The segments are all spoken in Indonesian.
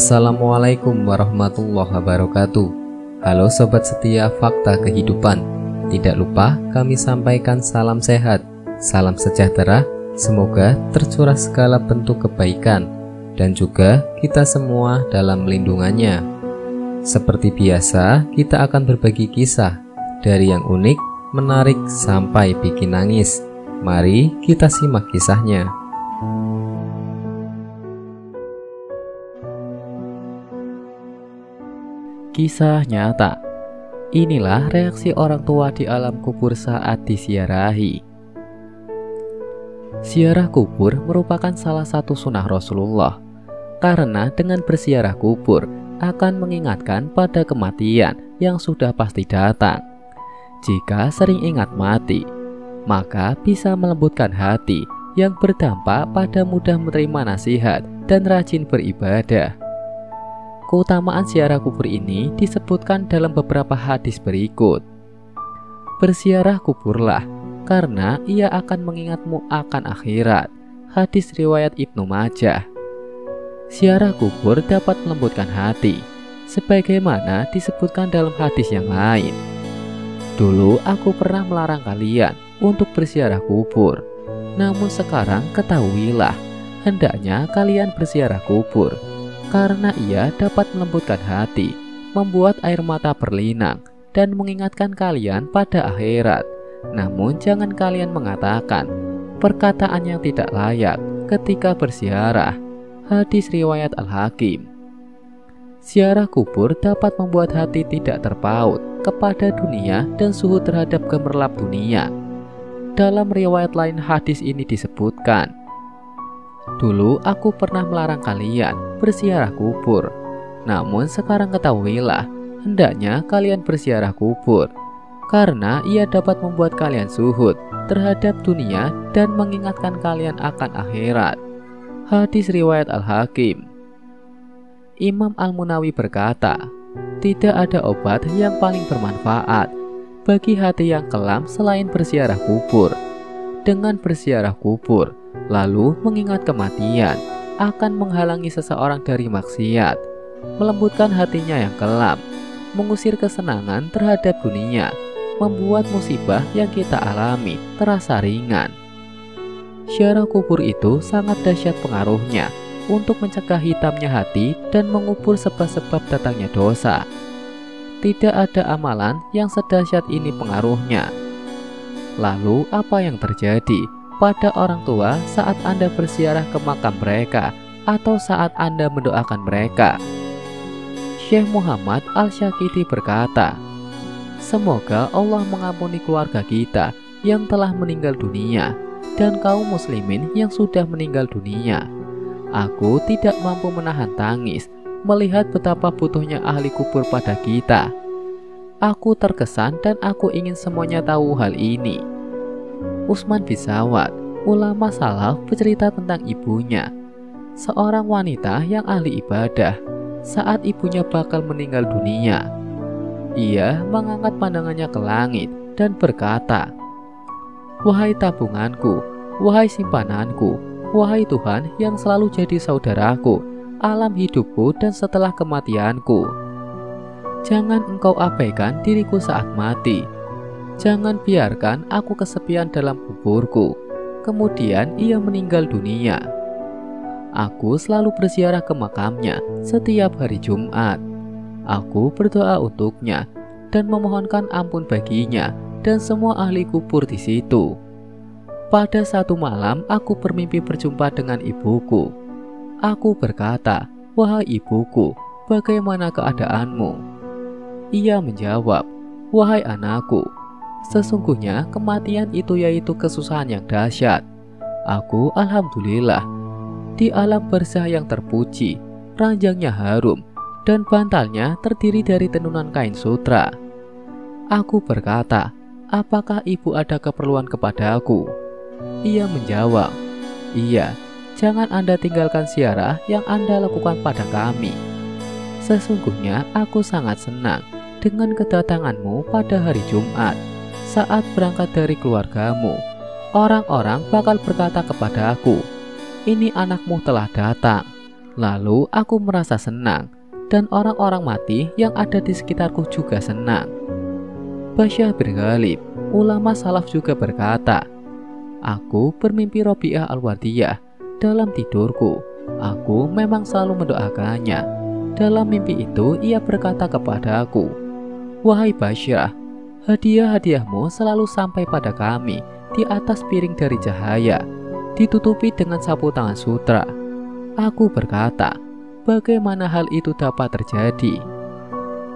Assalamualaikum warahmatullahi wabarakatuh. Halo sobat setia fakta kehidupan. Tidak lupa kami sampaikan salam sehat, salam sejahtera, semoga tercurah segala bentuk kebaikan dan juga kita semua dalam lindungannya. Seperti biasa, kita akan berbagi kisah dari yang unik, menarik sampai bikin nangis. Mari kita simak kisahnya. Kisah nyata. Inilah reaksi orang tua di alam kubur saat disiarahi. Siarah kubur merupakan salah satu sunnah Rasulullah Karena dengan bersiarah kubur akan mengingatkan pada kematian yang sudah pasti datang. Jika sering ingat mati Maka bisa melembutkan hati yang berdampak pada mudah menerima nasihat dan rajin beribadah Keutamaan ziarah kubur ini disebutkan dalam beberapa hadis berikut. Bersiarah kuburlah, karena ia akan mengingatmu akan akhirat. Hadis riwayat Ibnu Majah. Ziarah kubur dapat melembutkan hati, sebagaimana disebutkan dalam hadis yang lain. Dulu aku pernah melarang kalian untuk bersiarah kubur, namun sekarang ketahuilah, hendaknya kalian bersiarah kubur karena ia dapat melembutkan hati, membuat air mata berlinang, dan mengingatkan kalian pada akhirat. Namun jangan kalian mengatakan perkataan yang tidak layak ketika bersiarah. Hadis riwayat Al-Hakim. Siarah kubur dapat membuat hati tidak terpaut kepada dunia dan suhu terhadap gemerlap dunia. Dalam riwayat lain hadis ini disebutkan, Dulu aku pernah melarang kalian bersiarah kubur. Namun sekarang ketahuilah, hendaknya kalian bersiarah kubur. Karena ia dapat membuat kalian suhud terhadap dunia dan mengingatkan kalian akan akhirat. Hadis riwayat Al-Hakim Imam Al-Munawi berkata, tidak ada obat yang paling bermanfaat bagi hati yang kelam selain bersiarah kubur. Dengan bersiarah kubur, lalu mengingat kematian akan menghalangi seseorang dari maksiat, melembutkan hatinya yang kelam, mengusir kesenangan terhadap dunia, membuat musibah yang kita alami terasa ringan. Syarah kubur itu sangat dahsyat pengaruhnya untuk mencegah hitamnya hati dan mengubur sebab-sebab datangnya dosa. Tidak ada amalan yang sedahsyat ini pengaruhnya. Lalu apa yang terjadi? Pada orang tua saat Anda bersiarah ke makam mereka atau saat Anda mendoakan mereka. Syekh Muhammad Al-Syakiti berkata, Semoga Allah mengampuni keluarga kita yang telah meninggal dunia dan kaum muslimin yang sudah meninggal dunia. Aku tidak mampu menahan tangis melihat betapa butuhnya ahli kubur pada kita. Aku terkesan dan aku ingin semuanya tahu hal ini. Usman bin Sawad, ulama salaf bercerita tentang ibunya, seorang wanita yang ahli ibadah saat ibunya bakal meninggal dunia. Ia mengangkat pandangannya ke langit dan berkata, Wahai tabunganku, wahai simpananku, wahai Tuhan yang selalu jadi saudaraku, alam hidupku dan setelah kematianku. Jangan engkau abaikan diriku saat mati, Jangan biarkan aku kesepian dalam kuburku. Kemudian ia meninggal dunia. Aku selalu berziarah ke makamnya setiap hari Jumat. Aku berdoa untuknya dan memohonkan ampun baginya dan semua ahli kubur di situ. Pada satu malam, aku bermimpi berjumpa dengan ibuku. Aku berkata, "Wahai ibuku, bagaimana keadaanmu?" Ia menjawab, "Wahai anakku, Sesungguhnya kematian itu yaitu kesusahan yang dahsyat. Aku alhamdulillah di alam bersah yang terpuji, ranjangnya harum dan bantalnya terdiri dari tenunan kain sutra. Aku berkata, "Apakah ibu ada keperluan kepada aku?" Ia menjawab, "Iya, jangan Anda tinggalkan siarah yang Anda lakukan pada kami. Sesungguhnya aku sangat senang dengan kedatanganmu pada hari Jumat." Saat berangkat dari keluargamu, orang-orang bakal berkata kepada aku, "Ini anakmu telah datang." Lalu aku merasa senang dan orang-orang mati yang ada di sekitarku juga senang. Basyah bin ulama salaf juga berkata, Aku bermimpi Robiah al-Wadiyah dalam tidurku. Aku memang selalu mendoakannya. Dalam mimpi itu ia berkata kepadaku, Wahai Basyah, hadiah-hadiahmu selalu sampai pada kami di atas piring dari cahaya, ditutupi dengan sapu tangan sutra. Aku berkata, bagaimana hal itu dapat terjadi?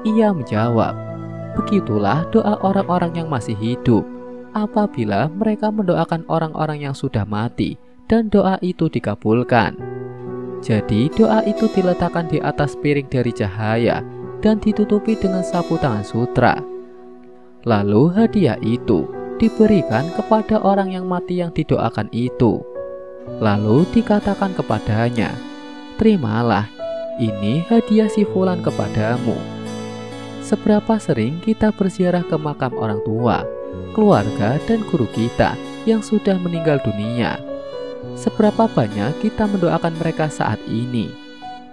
Ia menjawab, begitulah doa orang-orang yang masih hidup apabila mereka mendoakan orang-orang yang sudah mati dan doa itu dikabulkan. Jadi doa itu diletakkan di atas piring dari cahaya dan ditutupi dengan sapu tangan sutra. Lalu hadiah itu diberikan kepada orang yang mati yang didoakan itu. Lalu dikatakan kepadanya, Terimalah, ini hadiah si fulan kepadamu. Seberapa sering kita berziarah ke makam orang tua, keluarga, dan guru kita yang sudah meninggal dunia seberapa banyak kita mendoakan mereka saat ini.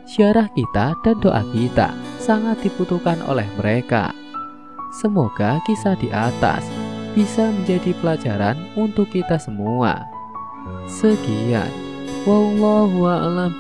Syarah kita dan doa kita sangat dibutuhkan oleh mereka. Semoga kisah di atas bisa menjadi pelajaran untuk kita semua. Sekian, wallahu a'lam.